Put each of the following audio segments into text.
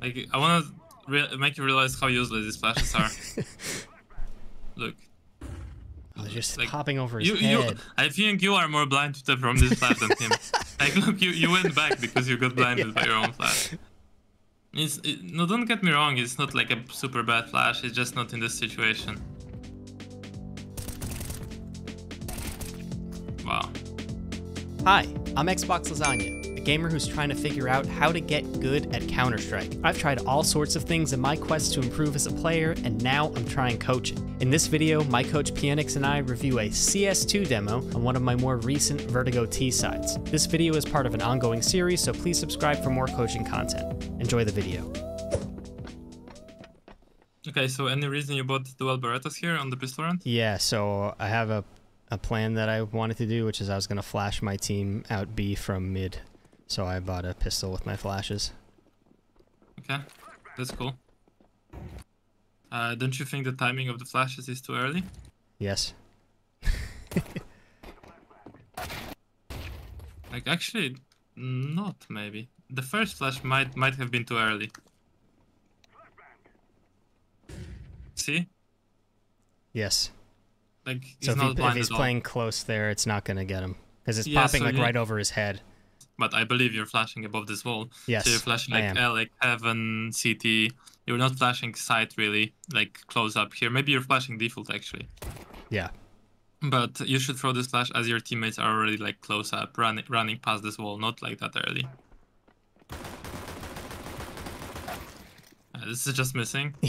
Like I want to make you realize how useless these flashes are. Look. Oh, they're just Like, popping over his You, you, head. I think you are more blind to from this flash than him. like, look, you, you went back because you got blinded by your own flash. It's, it, no, don't get me wrong. It's not like a super bad flash. It's just not in this situation. Wow. Hi, I'm Xbox Lasagne, gamer who's trying to figure out how to get good at Counter Strike. I've tried all sorts of things in my quest to improve as a player, and now I'm trying coaching. In this video, my coach Pienix and I review a CS2 demo on one of my more recent Vertigo T sides. This video is part of an ongoing series, so please subscribe for more coaching content. Enjoy the video. Okay, so any reason you bought dual Berettas here on the pistol round? Yeah, so I have a, a plan that I wanted to do, which is I was going to flash my team out B from mid. So I bought a pistol with my flashes. Okay, that's cool. Uh, don't you think the timing of the flashes is too early? Yes. Like actually, not maybe. The first flash might might have been too early. See, Yes. like he's So if, not he, if he's playing close there, it's not going to get him. Because it's Yeah, popping so like right over his head. But I believe you're flashing above this wall. Yes, So you're flashing like. L, like heaven, CT. You're not flashing sight really, like close up here. Maybe you're flashing default actually. Yeah. But you should throw this flash as your teammates are already like close up, running running past this wall, not like that early. Uh, this is just missing.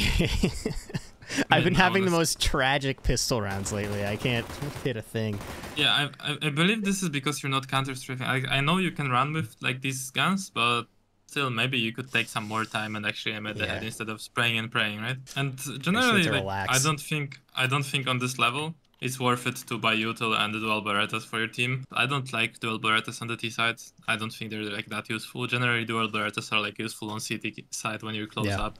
I've been having the most tragic pistol rounds lately. I can't hit a thing. Yeah, I, I, believe this is because you're not counter strafing. I, I know you can run with like these guns, but still, maybe you could take some more time and actually aim at the head instead of spraying and praying, right? And generally, like. I don't think I don't think on this level it's worth it to buy util and the dual Berettas for your team. I don't like dual Berettas on the T side. I don't think they're like that useful. Generally, dual Berettas are like useful on CT side when you're close Yeah. up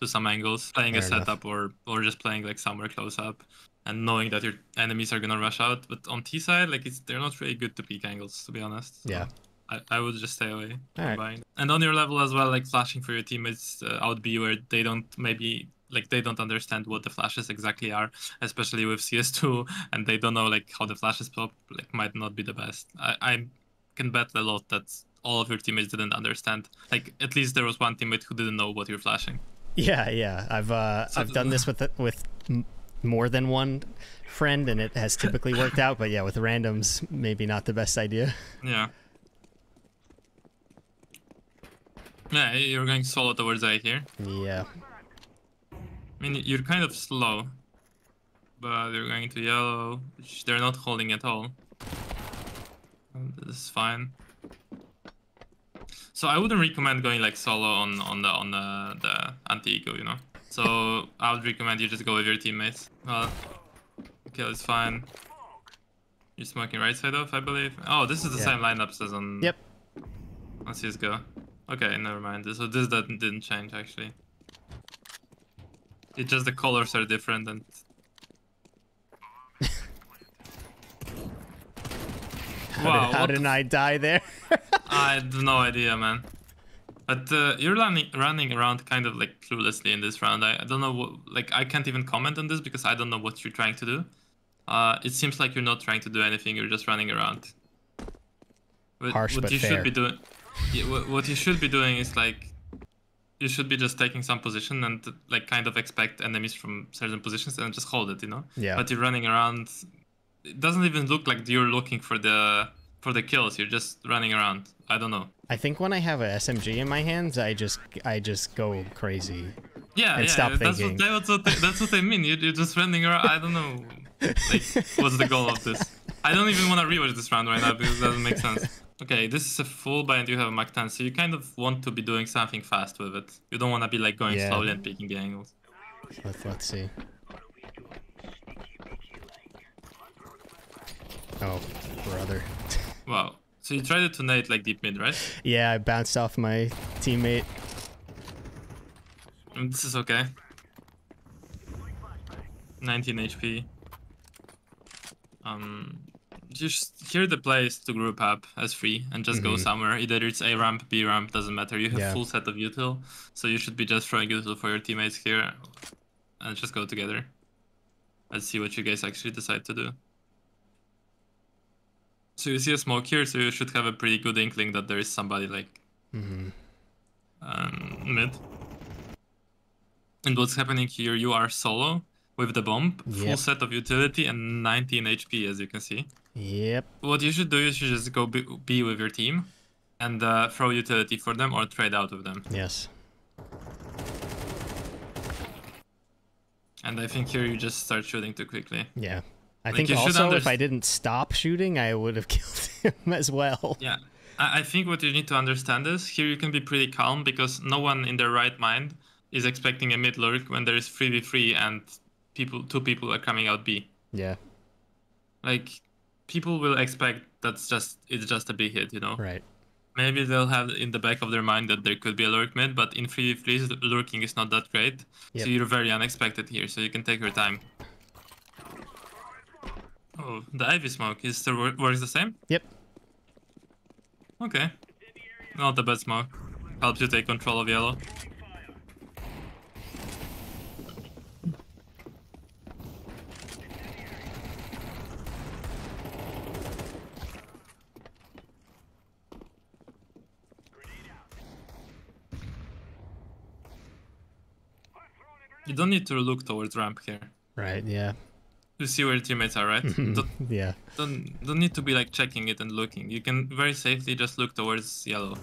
to some angles, playing a enough. setup or or just playing like somewhere close up and knowing that your enemies are gonna rush out. But on T side, like it's they're not really good to peek angles, to be honest. So Yeah. I, I would just stay away buying. And on your level as well, like flashing for your teammates uh, out B where they don't maybe like they don't understand what the flashes exactly are, especially with CS2, and they don't know like how the flashes pop like might not be the best. I, I can bet a lot that all of your teammates didn't understand. Like at least there was one teammate who didn't know what you're flashing. Yeah, yeah. I've uh, So- I've done this with with more than one friend, and it has typically worked out. But yeah, with randoms, maybe not the best idea. Yeah. Yeah, you're going solo towards A here. Yeah. I mean, you're kind of slow, but you're going to yellow, which they're not holding at all. This is fine. So I wouldn't recommend going like solo on on the on the, the anti-eco, you know. So I would recommend you just go with your teammates. Well, kill is fine. You're smoking right side off, I believe. Oh, this is the Yeah. same lineups as on Yep. on CS:GO. Okay, never mind. So this that didn't change actually. It's just the colors are different and How, Wow, did, how did I die there? I have no idea, man. But uh, you're running running around kind of like cluelessly in this round. I, I don't know what like I can't even comment on this because I don't know what you're trying to do. Uh, it seems like you're not trying to do anything. You're just running around. What, Harsh what but you fair. should be doing. Yeah, what, what you should be doing is like you should be just taking some position and like kind of expect enemies from certain positions and just hold it, you know. Yeah. But you're running around. It doesn't even look like you're looking for the for the kills. You're just running around. I don't know. I think when I have a SMG in my hands, I just I just go crazy. Yeah, And yeah. stop that's thinking. what that's what they, that's what I mean. You, you're just running around. I don't know. Like, what's the goal of this? I don't even want to rewatch this round right now because it doesn't make sense. Okay, this is a full buy and you have a Mac 10, so you kind of want to be doing something fast with it. You don't want to be like going Yeah. slowly and picking the angles. Let's let's see. Oh, brother. Wow. So you tried it to nade like deep mid, right? Yeah, I bounced off my teammate. Mm, This is okay. 19 HP. Um, just here the play is to group up as free and just go Mhm. somewhere. Either it's A ramp, B ramp, doesn't matter. You have Yeah. full set of util, so you should be just throwing util for your teammates here, and just go together. Let's see what you guys actually decide to do. So you see a smoke here, so you should have a pretty good inkling that there is somebody like hmm um, mid. And what's happening here? You are solo with the bomb, full set of utility, and 19 HP, as you can see. Yep. What you should do is you just go be, be with your team and uh, throw utility for them or trade out of them. Yes. And I think here you just start shooting too quickly. Yeah. I Like, think also if I didn't stop shooting, I would have killed him as well. Yeah. I, I think what you need to understand is here you can be pretty calm because no one in their right mind is expecting a mid lurk when there is 3v3 and people two people are coming out B. Yeah. Like people will expect that's just it's just a big hit, you know. Right. Maybe they'll have in the back of their mind that there could be a lurk mid, but in 3v3s lurking is not that great. Yep. So you're very unexpected here, so you can take your time. Oh, the ivy smoke is still works the same? Yep. Okay. Not the bad smoke. Helps you take control of yellow. You don't need to look towards ramp here. Right. Yeah. You see where your teammates are, right? don't, Yeah. don't don't need to be like checking it and looking. You can very safely just look towards yellow.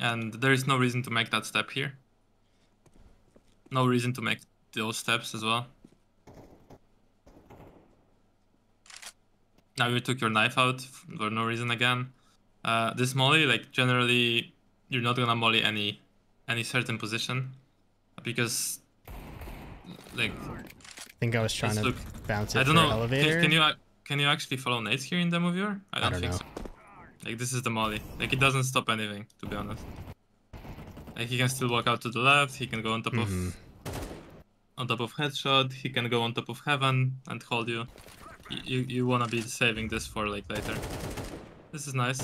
And there is no reason to make that step here. No reason to make those steps as well. Now you took your knife out for no reason again. Uh, this molly, like generally, you're not gonna molly any any certain position because, like, think I was trying Let's to look. bounce it I don't know. elevator. Can, can you can you actually follow nade here in demo viewer? I don't, don't think know. so. Like this is the molly. Like it doesn't stop anything, to be honest. Like he can still walk out to the left. He can go on top Mhm. of on top of headshot. He can go on top of heaven and hold you. You you, you wanna be saving this for like later. This is nice.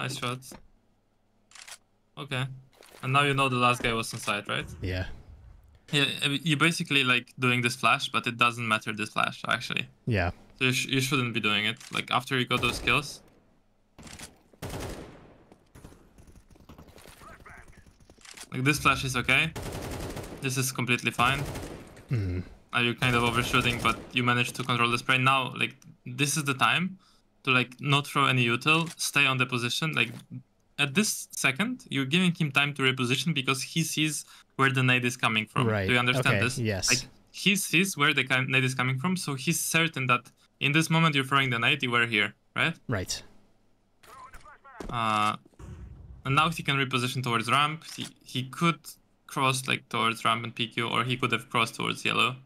Nice shots. Okay. And now you know the last guy was inside, right? Yeah. Yeah, you're basically like doing this flash, but it doesn't matter this flash actually. Yeah. So you, sh- you shouldn't be doing it. Like after you got those kills. Like this flash is okay. This is completely fine. hmm Now you're kind of overshooting, but you managed to control the spray. Now, like this is the time to like not throw any util, stay on the position. Like at this second, you're giving him time to reposition because he sees where the nade is coming from. Right. Do you understand Okay, this? yes. Like he sees where the nade is coming from, so he's certain that in this moment you're throwing the nade, you were here, right? Right. Uh, and now he can reposition towards ramp. He he could cross like towards ramp and PQ, or he could have crossed towards yellow.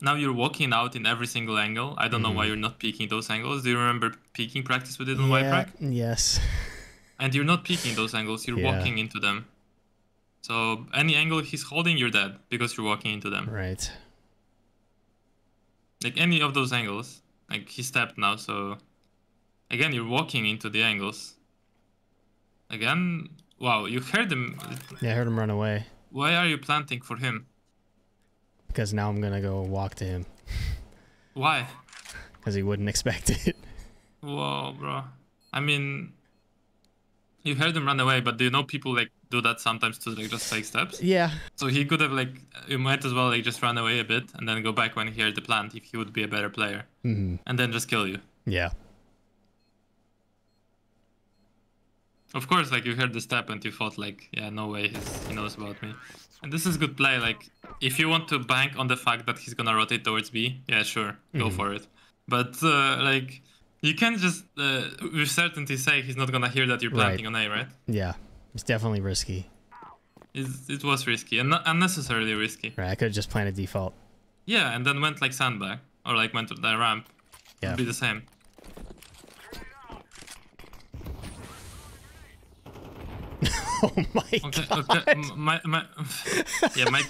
Now you're walking out in every single angle. I don't know why you're not peeking those angles. Do you remember peeking practice we did on Mm-hmm. yeah. White Yes. And you're not peeking those angles. You're Yeah. walking into them. So any angle he's holding, you're dead because you're walking into them. Right. Like any of those angles. Like he stepped now, so again you're walking into the angles. Again, wow, you heard him. Yeah. I heard him run away Why are you planting for him? because now I'm gonna go walk to him Why? because he wouldn't expect it. Whoa, bro. I mean, you heard him run away, but do you know people like do that sometimes to like just take steps? yeah. So he could have like, you might as well like just run away a bit and then go back when he heard the plant if he would be a better player, hmm and then just kill you. Yeah. Of course, like you heard the step and you thought like, yeah, no way, he's, he knows about me. And this is good play. Like, if you want to bank on the fact that he's gonna rotate towards B, yeah, sure, go Mhm. for it. But uh, like, you can't just uh, with certainty say he's not gonna hear that you're Right. planting on A, right? Yeah. It's definitely risky. It's, it was risky and unnecessarily risky. Right. I could have just planted default. Yeah, and then went like sandbag or like went to the ramp. Yeah. It'd be the same. Oh my Okay, god. okay. My, my, yeah, my,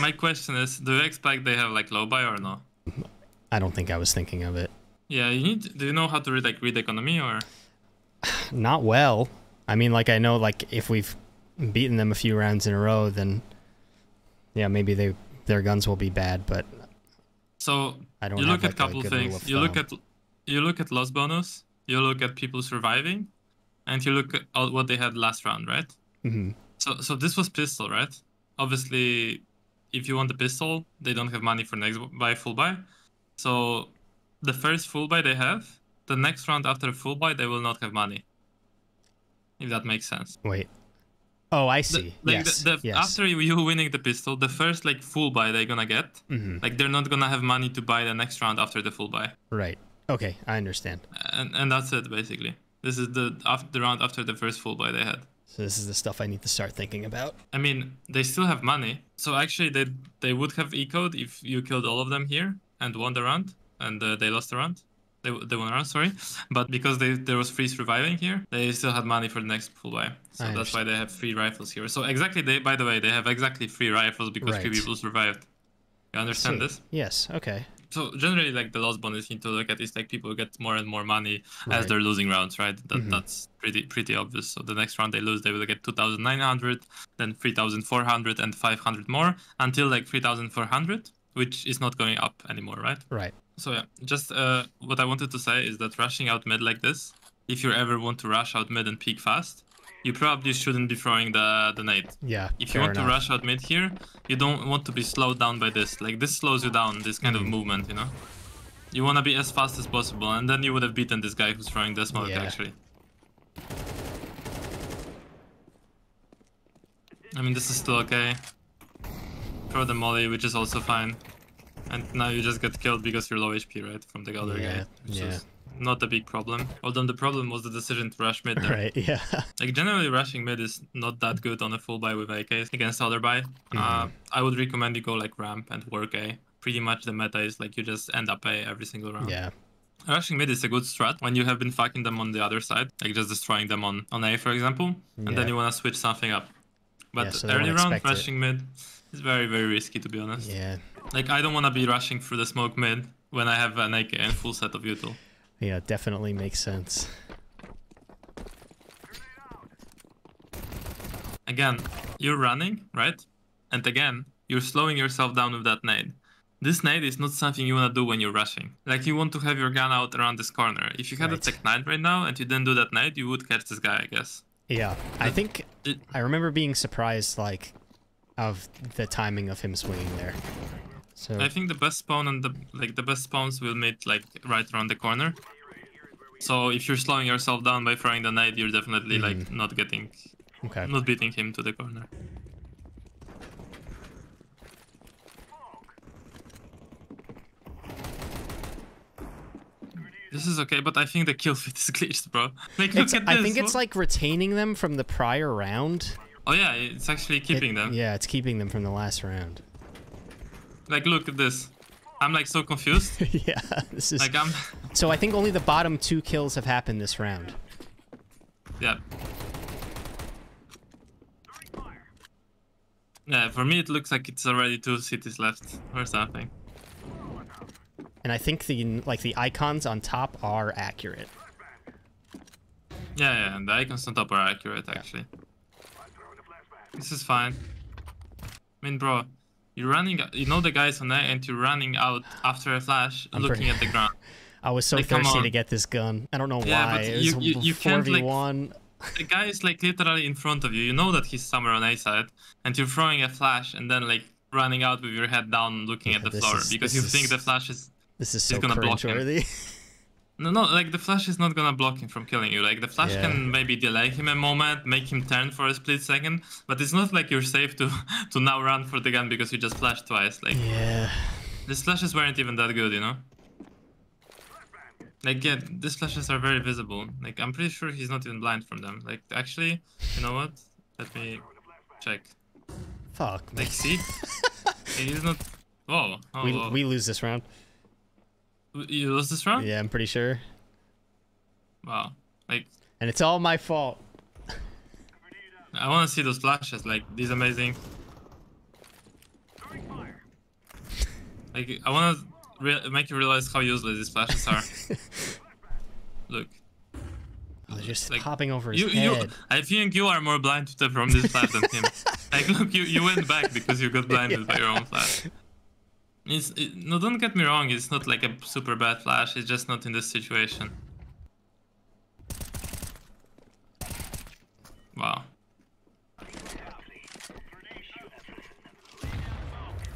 my question is, do you expect they have like low buy or no? I don't think I was thinking of it. Yeah, you need. Do you know how to read like read economy or? Not well. I mean, like I know, like if we've beaten them a few rounds in a row, then yeah, maybe they their guns will be bad. But So I don't you look at like a couple things. You look at you look at loss bonus. You look at people surviving, and you look at what they had last round, right? hmm So so this was pistol, right? Obviously, if you want the pistol, they don't have money for next buy full buy. So the first full buy they have, the next round after full buy they will not have money. If that makes sense. Wait. Oh, I The- see. like yes. the, the, yes. after you, winning the pistol, the first like full buy they're gonna get, hmm like they're not gonna have money to buy the next round after the full buy. Right. Okay, I understand. and and that's it basically. This is the after the round after the first full buy they had. So this is the stuff I need to start thinking about. I mean, they still have money, so actually they they would have ecoed if you killed all of them here and won the round, and uh, they lost the round. They they won round, sorry, but because they there was free surviving here, they still had money for the next full buy. So I that's why they have free rifles here. So exactly, they by the way they have exactly free rifles because three Right. people survived. You understand this? Yes. Okay. So generally, like the loss bonus you need to look at is like people get more and more money as they're losing rounds, right? That Mhm. that's pretty pretty obvious. So the next round they lose, they will get 2,900, then 3,400 and 500 more until like 3,400, which is not going up anymore, right? Right. So yeah, just uh, what I wanted to say is that rushing out mid like this, if you ever want to rush out mid and peak fast, you probably shouldn't be throwing the the nade. Yeah. If you want enough. to rush out mid here, you don't want to be slowed down by this. Like this slows you down, this kind Mm. of movement, you know? You want to be as fast as possible, and then you would have beaten this guy who's throwing the smoke, Yeah. actually. I mean, this is still okay. Throw the molly, which is also fine. And now you just get killed because you're low HP, right? From the other Yeah, guy. Which yeah. is not a big problem. Although the problem was the decision to rush mid there. Right. Yeah. Like generally, rushing mid is not that good on a full buy with AKs against other buy. Mm-hmm. Uh, I would recommend you go like ramp and work A. Pretty much the meta is like you just end up A every single round. yeah. Rushing mid is a good strat when you have been fucking them on the other side, like just destroying them on, on A for example, and Yeah. then you want to switch something up. But Yeah, so early round expect it. rushing mid is very very risky to be honest. Yeah. Like I don't want to be rushing through the smoke mid when I have an AK and full set of util. Yeah. Definitely makes sense. Again, you're running, right? And again, you're slowing yourself down with that nade. This nade is not something you want to do when you're rushing. Like, you want to have your gun out around this corner. If you had Right. a Tec-9 right now and you didn't do that nade, you would catch this guy, I guess. Yeah. I think I remember being surprised, like, of the timing of him swinging there. So I think the best spawn and the like the best spawns will meet like right around the corner. So if you're slowing yourself down by throwing the nade, you're definitely like Mm-hmm. not getting, okay. not beating him to the corner. This is okay, but I think the kill fit is glitched, bro. Like, look It's, at I think it's like retaining them from the prior round. Oh yeah, it's actually It- keeping them. Yeah, it's keeping them from the last round. Like, look at this. I'm like so confused. yeah, this is. like I'm, So I think only the bottom two kills have happened this round. yeah. Yeah, for me it looks like it's already two CTs left or something. And I think the like the icons on top are accurate. Yeah, yeah, and the icons on top are accurate actually. This is fine. I mean, bro, you're running. You know the guys on there, and you're running out after a flash, I'm looking pretty- at the ground. I was so Like, thirsty to get this gun. I don't know Yeah, why. but It you- you- you can't, like- the guy is like literally in front of you. You know that he's somewhere on A side, and you're throwing a flash, and then like running out with your head down, looking Yeah, at the floor is- because you think the flash is. This is so gonna block him. cringeworthy. No, no, like the flash is not gonna block him from killing you. Like the flash Yeah. can maybe delay him a moment, make him turn for a split second, but it's not like you're safe to to now run for the gun because you just flashed twice. Like yeah. these flashes weren't even that good, you know. Like yeah, these flashes are very visible. Like I'm pretty sure he's not even blind from them. Like actually, you know what? Let me check. Fuck. man. Like see, he's not. Whoa! Oh, we, whoa. we lose this round. You lost this round? Yeah, I'm pretty sure. Wow. Like And it's all my fault. I want to see those flashes, like these amazing. Like I want to make you realize how useless these flashes are. Look, Oh, they're just Like, hopping over his you, you. head. I think you are more blind to the, from this flash than him. like, look, you, you went back because you got blinded by your own flash. It's it, no, don't get me wrong. It's not like a super bad flash. It's just not in this situation. Wow.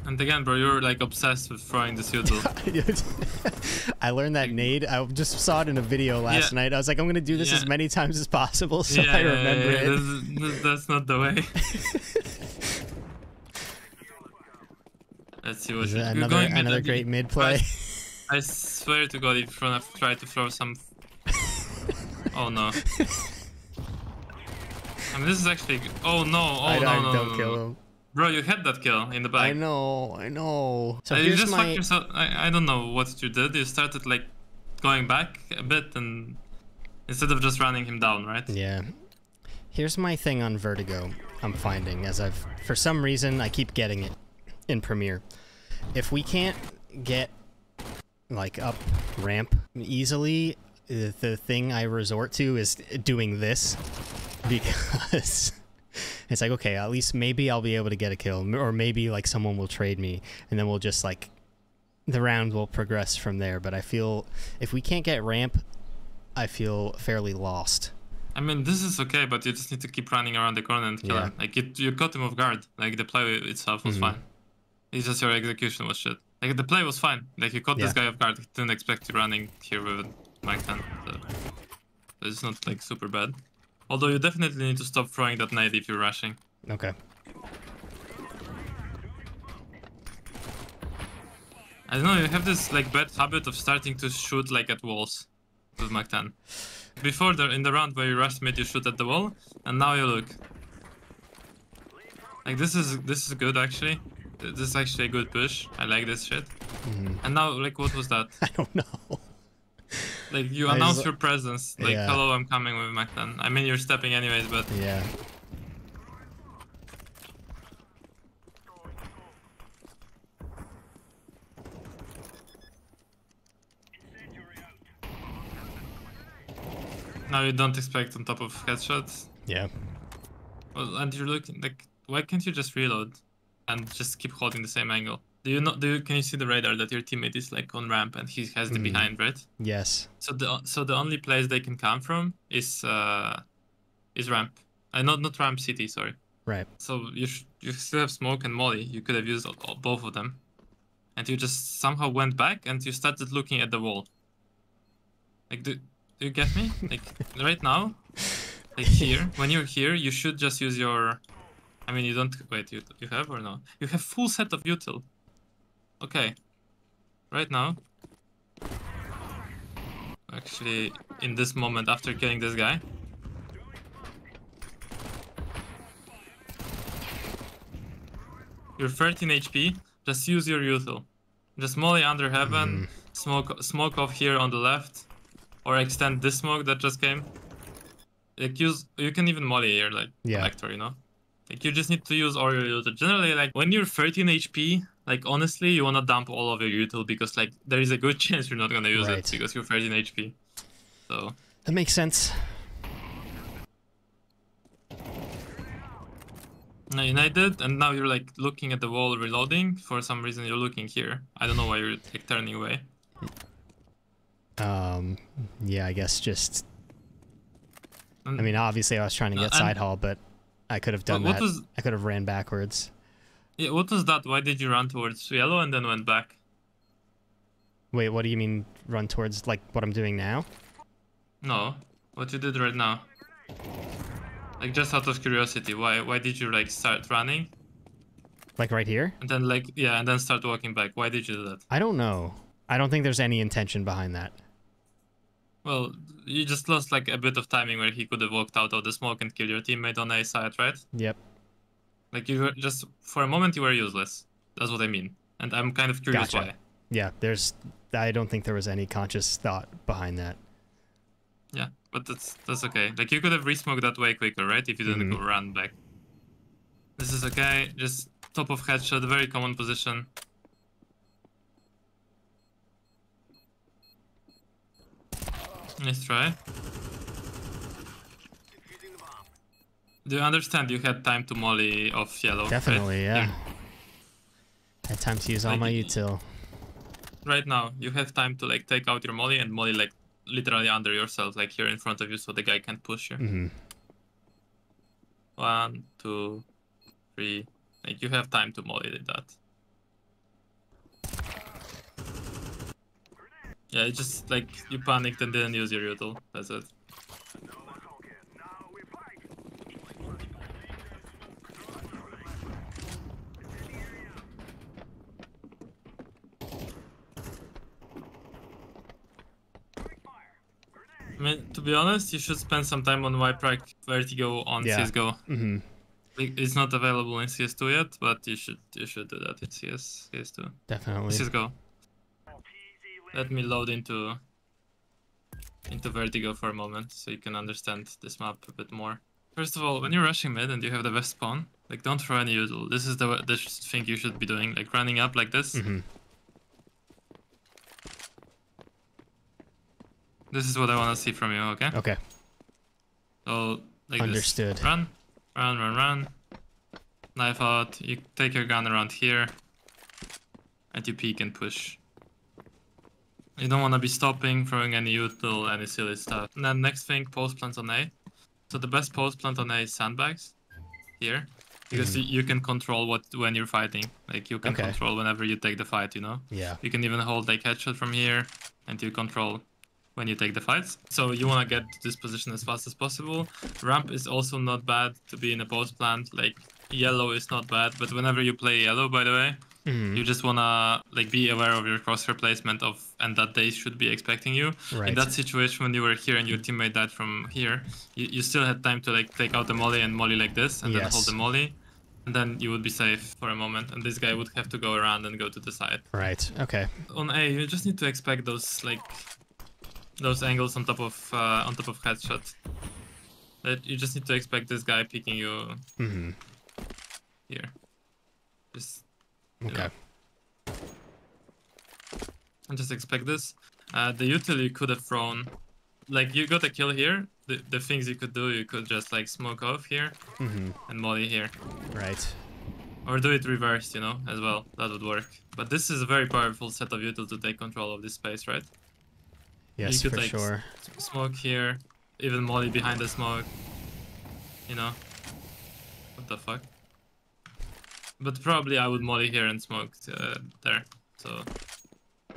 And again, bro, you're like obsessed with throwing this util. I learned that nade. I just saw it in a video last Yeah. night. I was like, I'm gonna do this as many times as possible so yeah, I yeah, yeah, remember yeah, it. That's, that's not the way. Let's see what Is it you're another going another great mid play? I swear to God, if gonna try to throw some. oh no. I mean, this is actually. Oh no! Oh I, no! No, don't no, kill no. him. Bro, you had that kill in the back. I know, I know. So Uh, you just my fucked yourself. I, I don't know what you did. You started like going back a bit and instead of just running him down, right? Yeah. Here's my thing on Vertigo I'm finding as I've for some reason I keep getting it in Premier. If we can't get like up ramp easily, the thing I resort to is doing this because it's like okay, at least maybe I'll be able to get a kill or maybe like someone will trade me and then we'll just like the round will progress from there, but I feel if we can't get ramp I feel fairly lost. I mean, this is okay, but you just need to keep running around the corner and kill Yeah. him. Like it, you caught him off guard. Like the play itself was Mhm. fine. It's just your execution was shit. Like the play was fine. Like you caught this guy off guard. He didn't expect you running here with Mac 10. So it's not like super bad. Although you definitely need to stop throwing that nade if you're rushing. Okay. I don't know. You have this like bad habit of starting to shoot like at walls with Mac 10. Before the in the round where you rushed mid, you shoot at the wall, and now you look. Like this is this is good actually. Th- This is actually a good push. I like this shit. Mhm. And now like what was that? I don't know. Like you announce your presence. Like Yeah. hello, I'm coming with Mac 10. I mean you're stepping anyways, but Yeah. now you don't expect on top of headshots. Yeah. Well, and you're looking like, why can't you just reload and just keep holding the same angle? Do you not? Do you, can you see the radar that your teammate is like on ramp and he has the Mhm. behind, right? Yes. So the so the only place they can come from is uh is ramp. Uh, not not ramp city, sorry. Right. So you sh- you still have smoke and molly. You could have used all, all- both of them, and you just somehow went back and you started looking at the wall. Like do, do you get me? Like right now, like here when you're here, you should just use your. I mean, you don't wait. You you have or no? You have full set of util. Okay. Right now. Actually, in this moment after killing this guy. You're 13 HP. Just use your util. Just molly under heaven. Hmm. Smoke smoke off here on the left, or extend this smoke that just came. Like use you can even molly here like Yeah. collector, you know. Like you just need to use all your util. Generally, like when you're 13 HP, like honestly, you wanna dump all of your util because like there is a good chance you're not gonna use Right. it because you're 13 HP. So That makes sense. No, United, and now you're like looking at the wall, reloading. For some reason, you're looking here. I don't know why you're like turning away. Um. Yeah. I guess just. And I mean, obviously, I was trying to Uh, get and- side haul, but I could have done what that. was- I could have ran backwards. yeah, what was that? Why did you run towards yellow and then went back? Wait, what do you mean run towards like what I'm doing now? No, what you did right now. Like just out of curiosity, why why did you like start running Like right here? and then like yeah and then start walking back? Why did you do that? I don't know. I don't think there's any intention behind that. Well, you just lost like a bit of timing where he could have walked out of the smoke and killed your teammate on A side, right? Yep. Like you were just for a moment you were useless. That's what I mean. And I'm kind of curious Gotcha. why. Yeah. There's. I don't think there was any conscious thought behind that. Yeah. But that's that's okay. Like you could have resmoked that way quicker, right? If you didn't Mhm. go run back. This is okay. Just top of headshot, very common position. Nice try. Do you understand you had time to molly off yellow? right? Definitely, yeah. Here. Had time to use all Like, my util. Right now, you have time to like take out your molly and molly like literally under yourself, like here in front of you, so the guy can't push you. hmm One, two, three. Like you have time to molly that. Yeah, it's just like you panicked and didn't use your util. That's it. I mean, to be honest, you should spend some time on Yprac Vertigo on Yeah. CSGO. hmm It's not available in CS2 yet, but you should you should do that in CS CS2. Definitely. CSGO. Let me load into into Vertigo for a moment so you can understand this map a bit more. First of all, when you're rushing mid and you have the best spawn, like don't throw any util. This is the the thing you should be doing, like running up like this. hmm This is what I want to see from you, okay? Okay. So like Understood. this. Run, run, run, run. Knife out. You take your gun around here, and you peek and push. You don't want to be stopping, throwing any util, any silly stuff. And then next thing, post plants on A. So the best post plant on A is sandbags, here, because you, you can control what when you're fighting. Like you can Okay. control whenever you take the fight. You know. Yeah. You can even hold like headshot from here, and you control when you take the fights. So you want to get to this position as fast as possible. Ramp is also not bad to be in a post plant. Like yellow is not bad, but whenever you play yellow, by the way, hmm you just wanna like be aware of your crosshair placement of and that they should be expecting you. Right. In that situation when you were here and your teammate died from here, you, you still had time to like take out the molly and molly like this and then hold the molly. And then you would be safe for a moment, and this guy would have to go around and go to the side Right. Okay. on A, you just need to expect those like those angles on top of uh, on top of headshot. That you just need to expect this guy picking you hmm here. Just Okay. know, and just expect this. Uh, the utility you could have thrown, like you got a kill here. The the things you could do, you could just like smoke off here hmm and molly here, Right. or do it reversed, you know, as well. That would work. But this is a very powerful set of util to take control of this space, right? Yes, could, for like, sure. Smoke here, even Molly behind the smoke. You know? What the fuck? But probably I would Molly here and smoke uh, there. So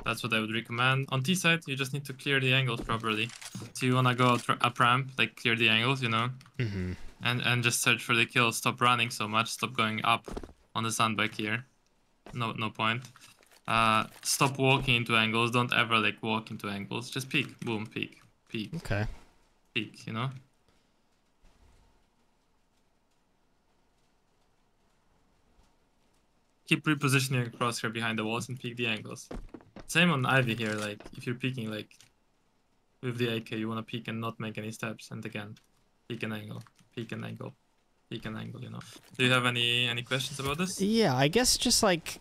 that's what I would recommend. On T side, you just need to clear the angles properly. So you wanna go up, ramp, like clear the angles, you know? hmm And and just search for the kill. Stop running so much. Stop going up on the sandbag here. No no point. Uh, stop walking into angles. Don't ever like walk into angles. Just peek. Boom. Peek. Peek. Okay. Peek. You know. Keep repositioning your crosshair behind the walls and peek the angles. Same on Ivy here. Like if you're peeking like with the AK, you want to peek and not make any steps. And again, peek an angle. Peek an angle. Peek an angle. You know. Do you have any any questions about this? Yeah, I guess just like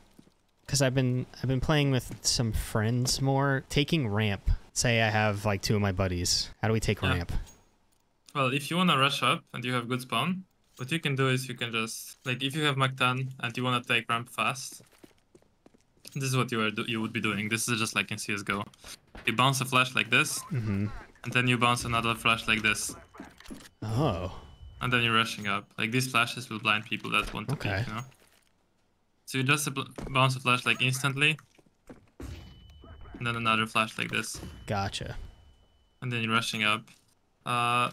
because I've been I've been playing with some friends more, taking ramp. Say I have like two of my buddies. How do we take Yeah. ramp? Well, if you wanna rush up and you have good spawn, what you can do is you can just like if you have Mac 10 and you wanna take ramp fast. This is what you are do- you would be doing. This is just like in CS:GO. You bounce a flash like this, hmm and then you bounce another flash like this, Oh. and then you're rushing up. Like these flashes will blind people that want to Okay. peek, you know. So you just bounce a flash like instantly, and then another flash like this. Gotcha. and then you're rushing up. Uh,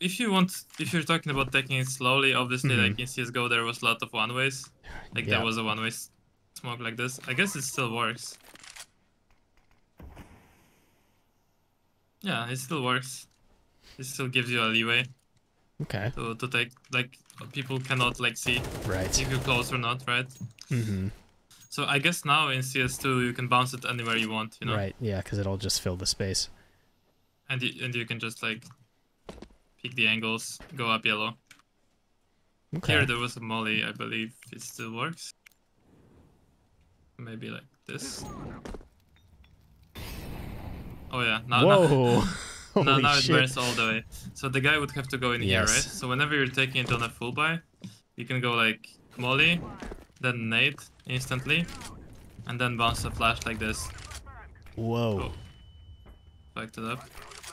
if you want, if you're talking about taking it slowly, obviously, Mhm. like in CS:GO, there was a lot of one ways. Like Yeah. there was a one way smoke like this. I guess it still works. Yeah, it still works. It still gives you a leeway Okay. to, to take. Like people cannot like see Right. if you're close or not, right? Mm-hmm. So I guess now in CS2 you can bounce it anywhere you want, you know. Right. Yeah, because it'll just fill the space. and you, and you can just like pick the angles, go up yellow. Okay. Here there was a molly, I believe it still works. Maybe like this. Oh yeah, now, now, Whoa. now, Holy now it burns all the way. So the guy would have to go in here, right? Yes. So whenever you're taking it on a full buy, you can go like molly, then nade instantly, and then bounce a flash like this. Whoa. Oh. Backed it up.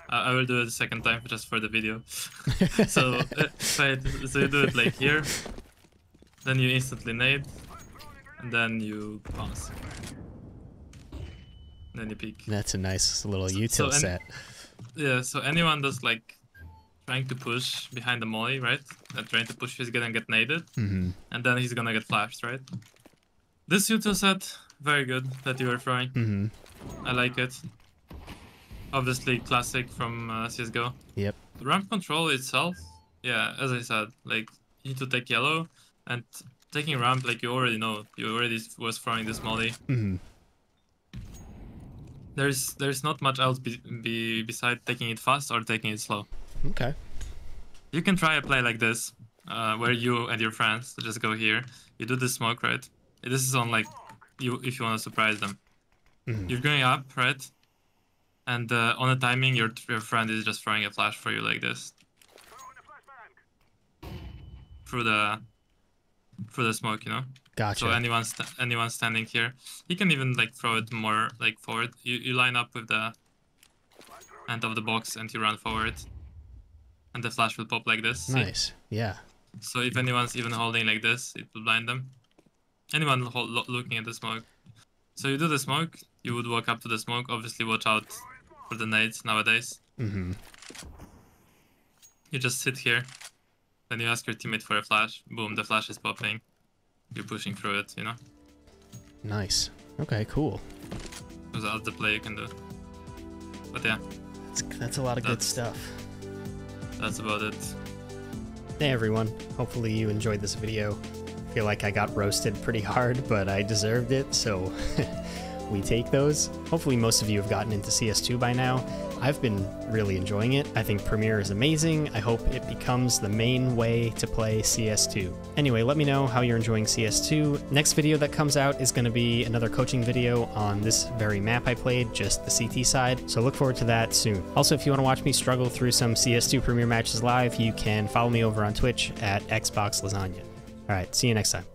I, I will do it a second time just for the video. so, uh, so you do it like here, then you instantly nade, and then you bounce. Then you peek. That's a nice little So- util so set. Yeah, so anyone that's like trying to push behind the molly, right? That trying to push is gonna get naded, hmm and then he's gonna get flashed, right? This util set, very good that you are throwing. hmm I like it. Obviously, classic from uh, CS:GO. Yep. Ramp control itself, yeah, as I said, like you need to take yellow, and taking ramp, like you already know, you already was throwing this molly. hmm There's there's not much else be, be beside taking it fast or taking it slow. Okay. You can try a play like this, uh, where you and your friends just go here. You do the smoke, right? This is on like you if you want to surprise them. Mhm. You're going up, right? And uh, on a timing, your your friend is just throwing a flash for you like this through the through the smoke, you know. Gotcha. So anyone sta- anyone standing here, he can even like throw it more like forward. You you line up with the end of the box and you run forward, and the flash will pop like this. see? nice. Yeah. So if anyone's even holding like this, it will blind them. Anyone lo- looking at the smoke. So you do the smoke. You would walk up to the smoke. Obviously, watch out for the nades nowadays. hmm You just sit here. Then you ask your teammate for a flash. Boom, the flash is popping. You're pushing through it. You know. Nice. Okay. Cool. Those are the play you can do. But yeah, That's, that's a lot of good stuff. that's about it. Hey everyone. Hopefully you enjoyed this video. I feel like I got roasted pretty hard, but I deserved it, so we take those. Hopefully most of you have gotten into CS2 by now. I've been really enjoying it. I think Premier is amazing. I hope it becomes the main way to play CS2. Anyway, let me know how you're enjoying CS2. Next video that comes out is going to be another coaching video on this very map I played, just the CT side, so look forward to that soon. Also, if you want to watch me struggle through some CS2 Premier matches live, you can follow me over on Twitch at Xbox Lasagne. All right, see you next time.